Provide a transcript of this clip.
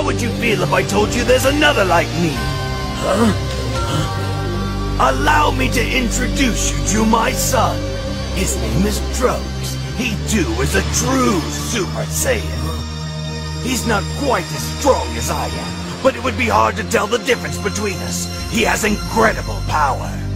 How would you feel if I told you there's another like me? Huh? Allow me to introduce you to my son. His name is Drogs. He too is a true Super Saiyan. He's not quite as strong as I am, but it would be hard to tell the difference between us. He has incredible power.